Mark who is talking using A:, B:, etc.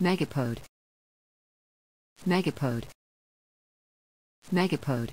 A: Megapode. Megapode. Megapode.